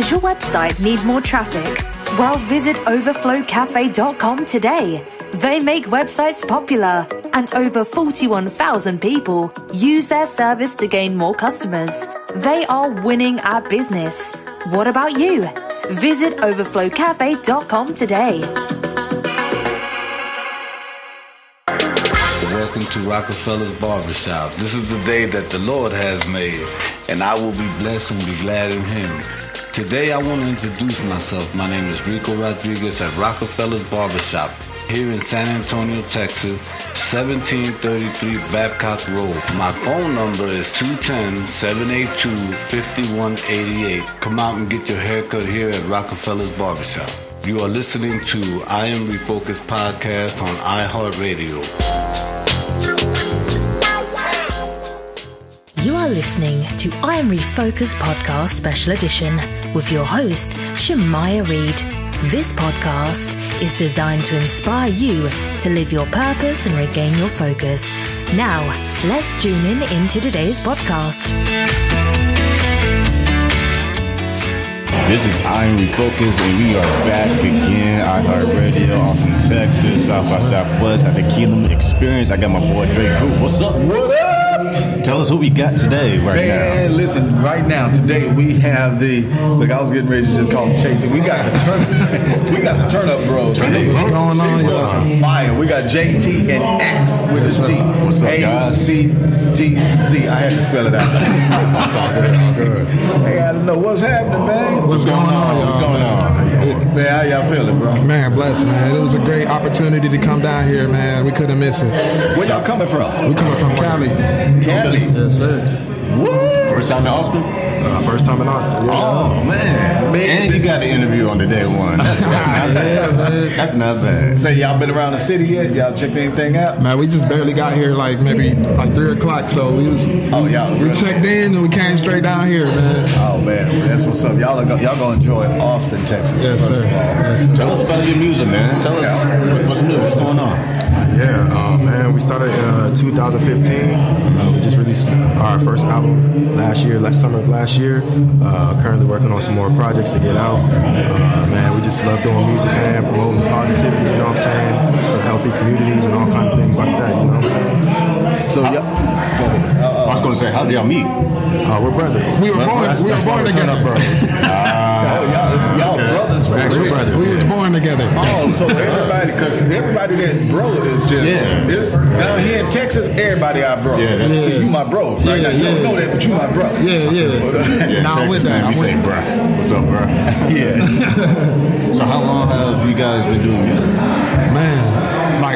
Does your website need more traffic? Well, visit overflowcafe.com today. They make websites popular, and over 41,000 people use their service to gain more customers. They are winning our business. What about you? Visit overflowcafe.com today. Welcome to Rockefeller's Barbershop. This is the day that the Lord has made, and I will be blessed and be glad in Him. Today, I want to introduce myself. My name is Rico Rodriguez at Rockefeller's Barbershop here in San Antonio, Texas, 1733 Babcock Road. My phone number is 210-782-5188. Come out and get your haircut here at Rockefeller's Barbershop. You are listening to I Am Refocused podcast on iHeartRadio. Listening to I Am Refocused Podcast Special Edition with your host, Shemaiah Reed. This podcast is designed to inspire you to live your purpose and regain your focus. Now, let's tune in into today's podcast. This is I Am Refocus, and we are back again. iHeartRadio, Austin, Texas, South by Southwest at the Kingdom Experience. I got my boy Dre Coop. What's up? What up? Tell us what we got today, right Man, now. listen, right now, today we have the look. I was getting ready to just call them Chase. We got the turn, we got the turn up bros. What's going on, your time? Fire. We got JT and Actz with a C. What's up, A guys? C T Z. I had to spell it out. That's all good. All good. Hey, I don't know what's happening, man. What's going on, y'all? What's going on? Man, how y'all feeling, bro? Man, bless, man. It was a great opportunity to come down here, man. We couldn't miss it. Where y'all coming from? We coming from Cali. Cali. Yes, sir. Woo! First time in Austin? Uh, first time in Austin. Yeah. Oh, man. And you got the interview on the day one. That's, that's not bad. That's not bad. Say y'all been around the city yet? Y'all checked anything out? Man, we just barely got here like maybe like three o'clock, so we was Oh, y'all. we checked in and we came straight down here, man. Oh man, that's what's up. Y'all are go, y'all gonna enjoy Austin, Texas. Yes, first sir. of all. Yes, Tell us about your music, man. Tell us what's new, what's going on. Yeah, uh, man, we started uh, 2015. Uh, we just released our first album last year, last summer of last year. Uh, currently working on some more projects to get out. Uh, man, we just love doing music, man, promoting positivity, you know what I'm saying? For healthy communities and all kind of things like that, you know what I'm saying? So y'all, I was going to say, how did y'all meet? Uh, we're brothers. We were born. That's, we were born we're Turn Up together. Brothers. oh, y'all, y'all brothers. We're actually real. brothers. We was born together. Oh, so everybody, because everybody that bro is just, Yeah. it's down here in Texas, everybody our bro. Yeah, that's- so you my bro. Right Yeah, now, you don't know that, but you my bro. Yeah, yeah. Yeah, Nah, I'm Texas with that. man, I'm we say, with. What's up, bruh? Yeah. So how long have you guys been doing music?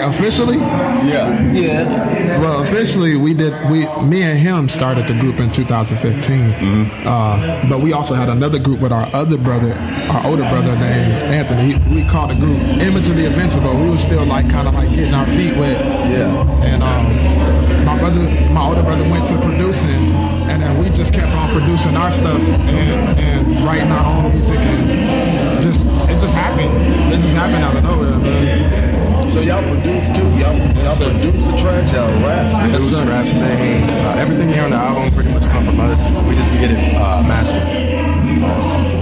Man, like officially, yeah. Yeah. Well, officially, we did. We, me and him started the group in 2015. Uh, but we also had another group with our other brother, our older brother named Anthony. He, we called the group Image of the Invincible. We were still like kind of like getting our feet wet. Yeah. And um, my brother, my older brother, went to producing, and then we just kept on producing our stuff and, and writing our own music, and just it just happened. It just happened out of nowhere, man. So y'all produce too? Y'all, y'all sir. produce the tracks? Y'all rap? Yes, Produce, sir. rap, sing. Uh, everything you hear on the album pretty much come from us. We just get it uh, mastered.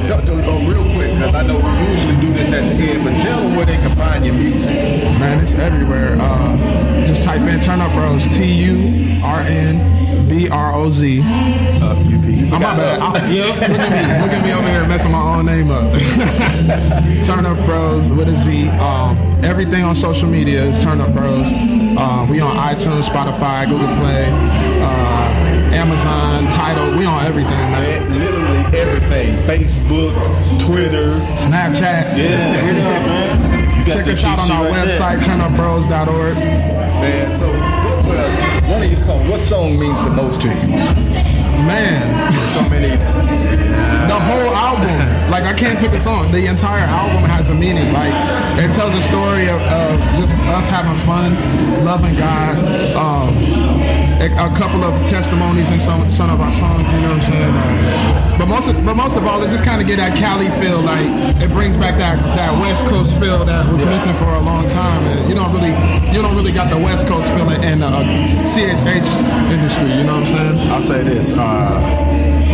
So, so, oh, real quick, because I know we usually do this at the end, but tell them where they can find your music. Man, it's everywhere. Uh, just type in Turn Up Broz. T U R N B R O Z. Uh, UP. Oh, my bad. I- yeah, look at me. Look at me over here messing my own name up. Turn Up Broz with a Z. Um, everything on social media is Turn Up Broz. Uh, we on iTunes, Spotify, Google Play, uh, Amazon, Tidal. We on everything, man. Literally everything. Facebook, Twitter. Snapchat. Yeah, that, man. Check us out on our right website, turnupbros.org. Man, so what, what, uh, one of your songs, what song means the most to you? Man, So many. the whole album like i can't pick a song the entire album has a meaning like it tells a story of, of just us having fun loving god um, a, a couple of testimonies in some some of our songs you know what i'm saying uh, but most of, but most of all it just kind of get that cali feel like it brings back that that west coast feel that was missing for a long time and you don't really you don't really got the west coast feeling in the uh, chh industry you know what i'm saying I'll say this. Uh,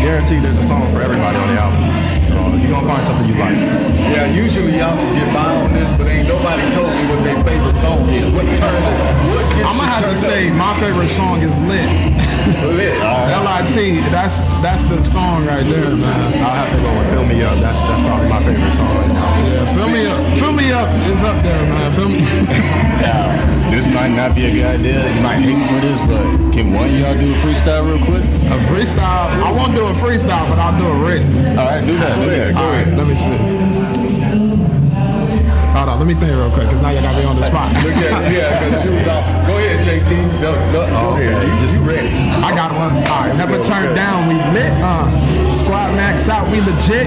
guaranteed there's a song for everybody on the album. So you're gonna find something you like. Yeah, usually y'all can get by on this, but ain't nobody told me what their favorite song is. What turned it? What I'm gonna have to turned say up? my favorite song is Lit. Lit. L-I-T. That's that's the song right there, man. I'll have to go with "Fill Me Up." That's that's probably my favorite song right now. Yeah, fill me up. Fill me up is up there, man. Fill me. Might not be a good idea. You might hate me for this, but can one of y'all do a freestyle real quick? a freestyle. I won't do a freestyle, but I'll do a written. All right, do that. Do that. All right, let me see. Hold on, let me think real quick, cause now you got me on the spot. Look at yeah, because you was off. Go ahead, JT. Go, go, go Okay, ahead. you just- you ready? I got one. All right, never turn down. We lit. Uh, squad max out. We legit.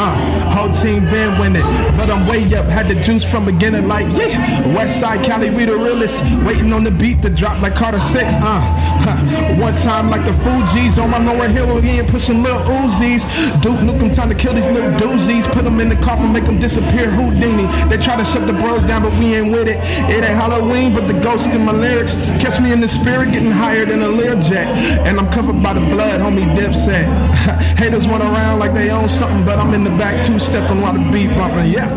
Uh, whole team been winning, but I'm way up. Had the juice from beginning. Like yeah, West Side Cali, we the realest. Waiting on the beat to drop like Carter Six. Uh, huh. one time like the Fugees on my Lauryn Hill again, pushing little Uzis. Duke Nukem time to kill these little doozies. Put them in the coffin, make them disappear. Houdini. They try to shut the bros down, but we ain't with it. It ain't Halloween, but the ghost in my lyrics. Catch me in the spirit, getting higher than a Learjet. And I'm covered by the blood, homie Dipset. Haters run around like they own something, but I'm in the back two stepping while the beat bumping. Yeah.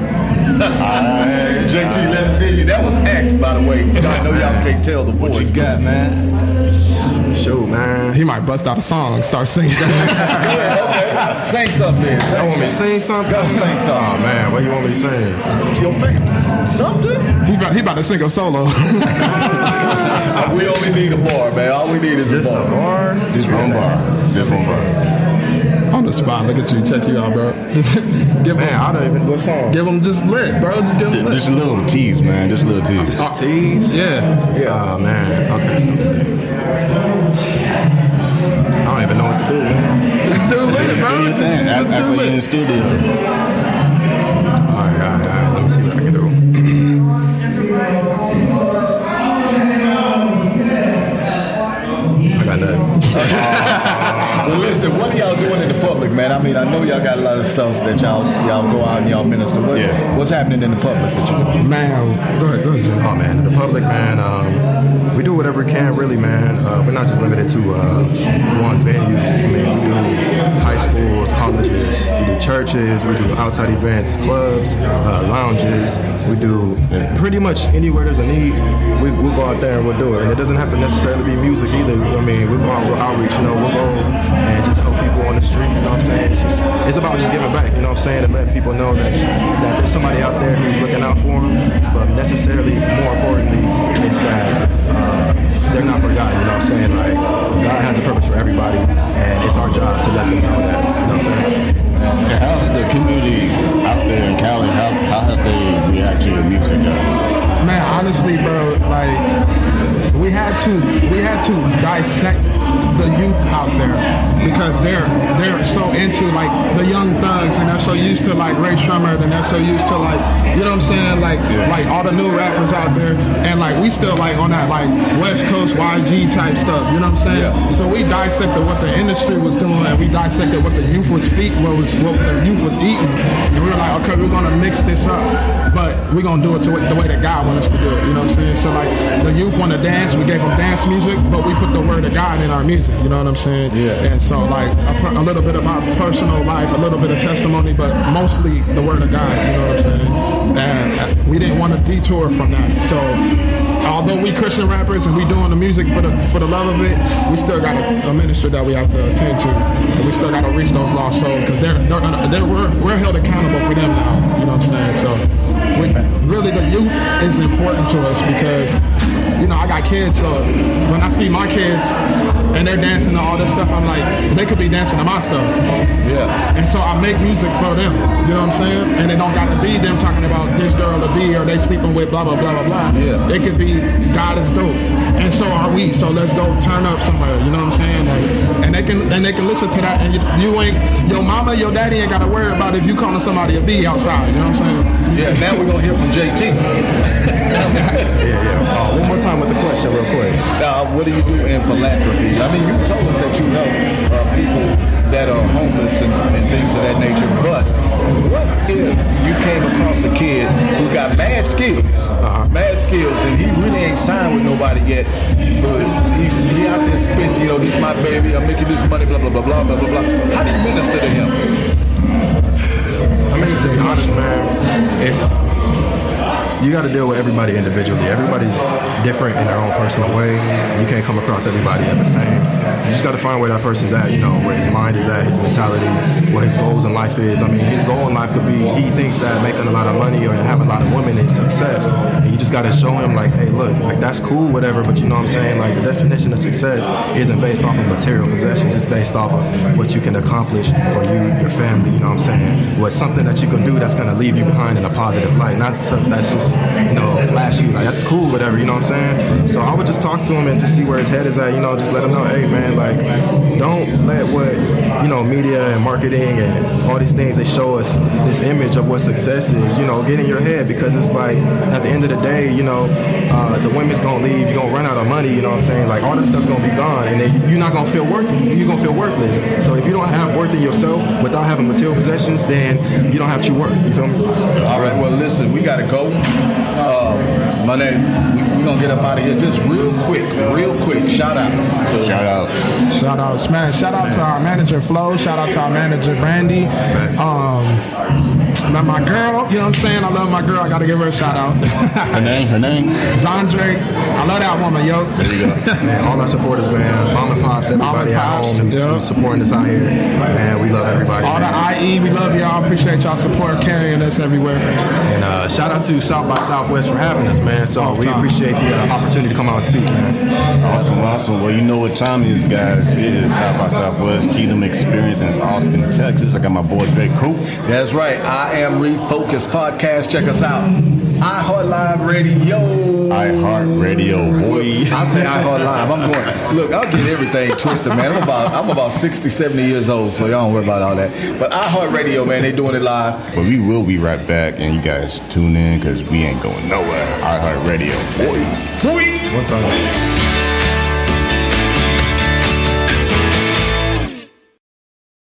JT, let me see you. That was Actz, by the way. I know y'all can't tell the voice. What you got, man? Shoot, man. He might bust out a song, start singing. okay. Sing something then. I Sing want me to sing something. Go sing Oh something. man, what you want me to sing? Your favorite. Something? he, about, he about to sing a solo. we only need a bar, man. All we need is Just a a bar. bar. Just one bar. Just one bar. On the spot, look at you, check you out, bro. give Man, him, I don't even. What song? give him just lit, bro. Just give him lit. Just a little tease, man. Just a little tease. Just tease. Yeah. Yeah. Oh man. Okay. I don't even know what to do. Man. Do lit, bro. Do your thing. Just Act, act do like you in the studio. All right, all right, all right. Let me see what I can do. I got nothing. Well, listen, what are y'all doing in the public, man? I mean, I know y'all got a lot of stuff that y'all y'all go out and y'all minister. What, Yeah. What's happening in the public that you doing? Man, go ahead, go ahead, Jay. Oh man, the public man, um, we do whatever we can, really, man. Uh, we're not just limited to uh, one venue. I mean, we do high schools, colleges, we do churches, we do outside events, clubs, uh, lounges. We do pretty much anywhere there's a need. We, we'll go out there and we'll do it. And it doesn't have to necessarily be music either. I mean, we'll go out with outreach. You know, we'll go and just help people on the street. You know what I'm saying? It's just it's about just giving back. You know what I'm saying? And letting people know that that there's somebody out there who's looking out for them. But necessarily, more importantly, it's that uh, they're not forgotten. You know what I'm saying? Like God has a purpose for everybody, and it's our job to let them know that. Saying? How's the community out there in Cali? How, how has they react to your music? Guys? Man, honestly, bro, like we had to we had to dissect the youth out there because they're they're so into like the young thugs and they're so used to like Rae Sremmurd and they're so used to like you know what I'm saying? Like like all the new rappers out there and like we still like on that like West Coast YG type stuff you know what I'm saying? Yeah. so we dissected what the industry was doing and we dissected what the youth was feet what was what the youth was eating. And we were like okay we're gonna mix this up but we're gonna do it to the way that God wants us to do it you know what I'm saying? So like the youth want to dance we gave them dance music but we put the word of God in our music you know what I'm saying Yeah. and so like a, a little bit of our personal life a little bit of testimony but mostly the word of God you know what I'm saying and uh, we didn't want to detour from that so although we Christian rappers and we doing the music for the for the love of it, we still got a, a minister that we have to attend to, and we still got to reach those lost souls because they're, they're, they're we're, we're held accountable for them now. You know what I'm saying? So we, really, the youth is important to us because you know I got kids, so when I see my kids and they're dancing to all this stuff, I'm like they could be dancing to my stuff. Yeah. And so I make music for them. You know what I'm saying? And it don't got to be them talking about this girl to be or they sleeping with blah blah blah blah blah. Yeah. It could be God is dope. And so are we. So let's go turn up somewhere. You know what I'm saying? Like, and they can and they can listen to that and you, you ain't your mama, your daddy ain't gotta worry about if you calling somebody a B outside. You know what I'm saying? Yeah. Now we're gonna hear from JT yeah, yeah. Uh, one more time with the question, real quick. Uh, what do you do in philanthropy? I mean, you told us that you help uh, people that are homeless and, and things of that nature, but what if you came across a kid who got mad skills, uh-huh. mad skills, and he really ain't signed with nobody yet, but he's he out there spending, you know, he's my baby, I'm making this money, blah, blah, blah, blah, blah, blah, blah. How do you minister to him? I mean, to be honest, man, it's got to deal with everybody individually. Everybody's different in their own personal way. You can't come across everybody at the same. You just got to find where that person's at. You know, where his mind is at, his mentality, what his goals in life is. I mean, his goal in life could be he thinks that making a lot of money or having a lot of women is success. And you just got to show him like, hey, look, like that's cool, whatever. But you know what I'm saying? Like the definition of success isn't based off of material possessions. It's based off of what you can accomplish for you, your family. You know what I'm saying? What's something that you can do that's gonna leave you behind in a positive light, not stuff that's just you know flashy. Like that's cool, whatever. You know what I'm saying? So I would just talk to him and just see where his head is at. You know, just let him know, hey man, like don't let what you know media and marketing and all these things they show us this image of what success is. You know, get in your head because it's like at the end of the day, you know, uh, the women's gonna leave. You're gonna run out of money. You know what I'm saying? Like all that stuff's gonna be gone, and then you're not gonna feel work. You're gonna feel worthless. So if you don't have worth in yourself without having material possessions, then you don't have true worth. You feel me? All right, well, listen, we got to go. Uh, my name, we're going to get up out of here just real quick, real quick. Shout outs. to- Shout out. Shout out, man. Shout out to our manager Flo. Shout out to our manager Brandy. Um, my, my girl, you know what I'm saying? I love my girl. I gotta give her a shout out. Her name, her name. Zandre, I love that woman, yo. There you go. Man, all our supporters, man, mom and pops, everybody and at pops, home who's, yeah. who's supporting us out here, man. We love everybody. All the. IE, we love y'all. Appreciate y'all support, carrying us everywhere. And uh, shout out to South by Southwest for having us, man. So we time. appreciate the uh, opportunity to come out and speak, man. Awesome, awesome. Well, you know what time it is, guys. It is South by Southwest Kingdom Experience in Austin, Texas. I got my boy Dre Coop. That's right. I am Refocus Podcast. Check us out. I Heart Live Radio. I Heart Radio, boy. I say I Heart Live. I'm going. Look, I'll get everything twisted, man. I'm about I'm about 60, 70 years old, so y'all don't worry about all that. But I Heart Radio, man, they doing it live. But we will be right back, and you guys tune in because we ain't going nowhere. I Heart Radio, boy. One time.